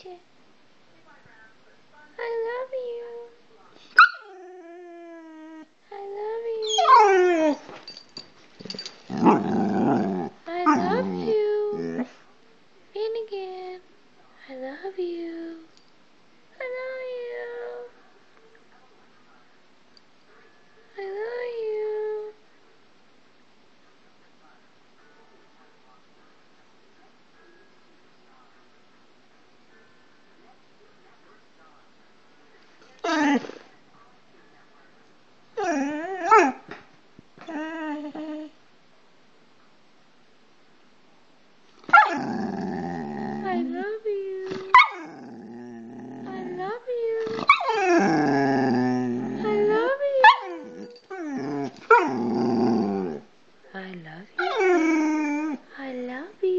Okay. I love you. I love you. I love you. And again, I love you. love you.